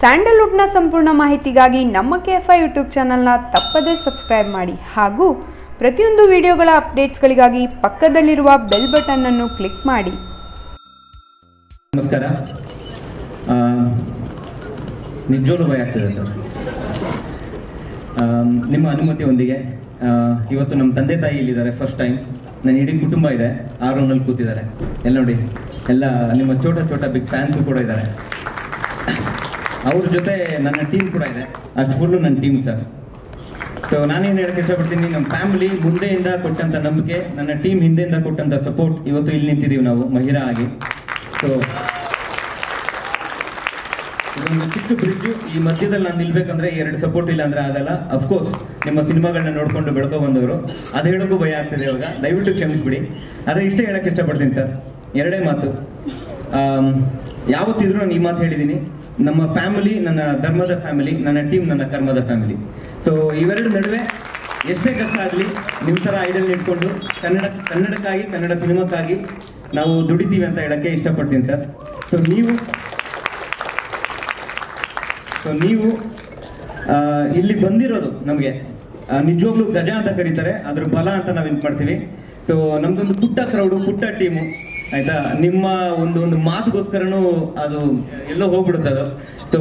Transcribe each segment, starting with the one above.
ಸ್ಯಾಂಡಲ್ವುಡ್ನ ಸಂಪೂರ್ಣ ಮಾಹಿತಿಗಾಗಿ ನಮ್ಮ ಕೆ ಎಫ್ ಐ ಯೂಟ್ಯೂಬ್ ಚಾನಲ್ನ ತಪ್ಪದೇ ಸಬ್ಸ್ಕ್ರೈಬ್ ಮಾಡಿ ಹಾಗೂ ಪ್ರತಿಯೊಂದು ವಿಡಿಯೋಗಳ ಅಪ್ಡೇಟ್ಸ್ಗಳಿಗಾಗಿ ಪಕ್ಕದಲ್ಲಿರುವ ಬೆಲ್ ಬಟನ್ ಅನ್ನು ಕ್ಲಿಕ್ ಮಾಡಿ. ನಮಸ್ಕಾರ. ನಿಜವೂ ಭಯ ಆಗ್ತದೆ ನಿಮ್ಮ ಅನುಮತಿಯೊಂದಿಗೆ ಇವತ್ತು ನಮ್ಮ ತಂದೆ ತಾಯಿ ಇಲ್ಲಿದ್ದಾರೆ ಫಸ್ಟ್ ಟೈಮ್ ನನ್ನ ಇಡೀ ಕುಟುಂಬ ಇದೆ. ಆ ಕೂತಿದ್ದಾರೆ. ಎಲ್ಲ ನೋಡಿ. ಎಲ್ಲ ನಿಮ್ಮ ಚೋಟ ಚೋಟ ಬಿಗ್ ಫ್ಯಾನ್ಸು ಕೂಡ ಇದ್ದಾರೆ. ಅವ್ರ ಜೊತೆ ನನ್ನ ಟೀಮ್ ಕೂಡ ಇದೆ. ಅಷ್ಟು ಫುಲ್ಲು ನನ್ನ ಟೀಮ್ ಸರ್ ಸೊ ನಾನೇನು ಹೇಳಕ್ಕೆ ಇಷ್ಟಪಡ್ತೀನಿ ನಮ್ಮ ಫ್ಯಾಮಿಲಿ ಮುಂದೆಯಿಂದ ಕೊಟ್ಟಂತ ನಂಬಿಕೆ, ನನ್ನ ಟೀಮ್ ಹಿಂದೆಯಿಂದ ಕೊಟ್ಟಂತ ಸಪೋರ್ಟ್ ಇವತ್ತು ಇಲ್ಲಿ ನಿಂತಿದ್ದೀವಿ ನಾವು ಮಹಿರಾ ಆಗಿ. ಸೊ ಇದೊಂದು ಚಿಕ್ಕ ಬ್ರಿಡ್ಜ್ ಈ ಮಧ್ಯದಲ್ಲಿ ನಾನು ನಿಲ್ಬೇಕಂದ್ರೆ ಎರಡು ಸಪೋರ್ಟ್ ಇಲ್ಲ ಅಂದ್ರೆ ಆಗಲ್ಲ. ಅಫ್ಕೋರ್ಸ್ ನಿಮ್ಮ ಸಿನಿಮಾಗಳನ್ನ ನೋಡ್ಕೊಂಡು ಬೆಳ್ಕೊ ಬಂದವರು. ಅದು ಹೇಳೋಕ್ಕೂ ಭಯ ಆಗ್ತದೆ ಇವಾಗ. ದಯವಿಟ್ಟು ಕ್ಷಮಿಸ್ಬಿಡಿ. ಆದರೆ ಇಷ್ಟೇ ಹೇಳಕ್ಕೆ ಇಷ್ಟಪಡ್ತೀನಿ ಸರ್ ಎರಡೇ ಮಾತು. ಯಾವತ್ತಿದ್ರು ನಾನು ಈ ಮಾತು ಹೇಳಿದ್ದೀನಿ ನಮ್ಮ ಫ್ಯಾಮಿಲಿ ನನ್ನ ಧರ್ಮದ ಫ್ಯಾಮಿಲಿ ನನ್ನ ಟೀಮ್ ನನ್ನ ಕರ್ಮದ ಫ್ಯಾಮಿಲಿ ಸೊ ಇವೆರಡು ನಡುವೆ ಎಷ್ಟೇ ಕಷ್ಟ ಆಗಲಿ ನಿಮ್ಮ ಥರ ಐಡಲ್ ಇಟ್ಕೊಂಡು ಕನ್ನಡ, ಕನ್ನಡಕ್ಕಾಗಿ, ಕನ್ನಡ ಸಿನಿಮಾಕ್ಕಾಗಿ ನಾವು ದುಡಿತೀವಿ ಅಂತ ಹೇಳಕ್ಕೆ ಇಷ್ಟಪಡ್ತೀನಿ ಸರ್. ಸೊ ನೀವು ಸೊ ನೀವು ಇಲ್ಲಿ ಬಂದಿರೋದು ನಮಗೆ ನಿಜವಾಗ್ಲೂ ಗಜ ಅಂತ ಕರೀತಾರೆ, ಅದ್ರ ಬಲ ಅಂತ ನಾವು ಇದು ಮಾಡ್ತೀವಿ. ಸೊ ನಮ್ದೊಂದು ಪುಟ್ಟ ಕ್ರೌಡು ಪುಟ್ಟ ಟೀಮು ಆಯ್ತಾ? ನಿಮ್ಮ ಒಂದು ಒಂದು ಮಾತುಗೋಸ್ಕರನು ಅದು ಎಲ್ಲೋ ಅದು ಸೊ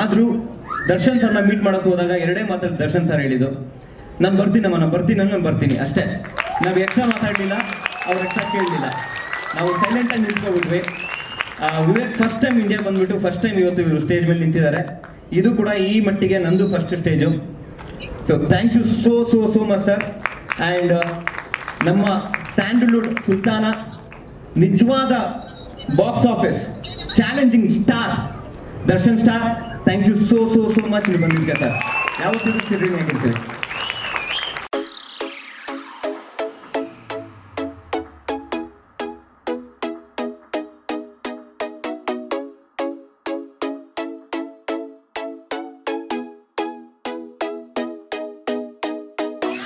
ಆದ್ರೂ ದರ್ಶನ್ ಸರ್ನ ಮೀಟ್ ಮಾಡಕ್ ಹೋದಾಗ ಎರಡೇ ಮಾತಲ್ಲಿ ದರ್ಶನ್ ಸರ್ ಹೇಳಿದ್ದು, ನಾನು ಬರ್ತೀನಮ್ಮ ನಾನು ಬರ್ತೀನಿ ನಾನು ಬರ್ತೀನಿ. ಅಷ್ಟೇ. ನಾವು ಎಕ್ಸ್ಟ್ರಾ ಮಾತಾಡಲಿಲ್ಲ, ಅವ್ರು ಎಕ್ಸ್ಟ್ರಾ ಕೇಳಲಿಲ್ಲ. ನಾವು ಸೈಲೆಂಟ್ ಆಗಿ ನಿಂತ್ಕೊಬಿಟ್ವಿ ವಿವೇಕ್ ಫಸ್ಟ್ ಟೈಮ್ ಇಂಡಿಯಾ ಬಂದ್ಬಿಟ್ಟು ಫಸ್ಟ್ ಟೈಮ್ ಇವತ್ತು ಇವರು ಸ್ಟೇಜ್ ಮೇಲೆ ನಿಂತಿದ್ದಾರೆ. ಇದು ಕೂಡ ಈ ಮಟ್ಟಿಗೆ ನಂದು first stage so thank you so so so much sir and ನಮ್ಮ ಸ್ಯಾಂಡಲ್ವುಡ್ ಸುಲ್ತಾನ ನಿಜವಾದ box office challenging star Darshan star thank you so so so much ನೀವು ಬಂದಿದ್ದೆ ಸರ್ ಯಾವತ್ತಿಗೂ ಸಿರಿ ಆಗಿರ್ತೀವಿ